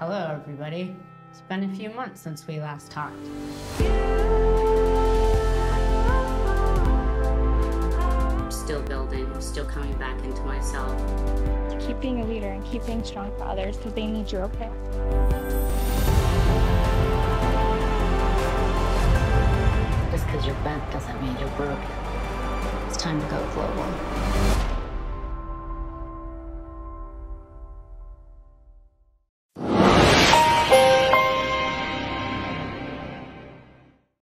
Hello, everybody. It's been a few months since we last talked. I'm still building, still coming back into myself. Keep being a leader and keep being strong for others because they need you, okay? Just because you're bent doesn't mean you're broken. It's time to go global.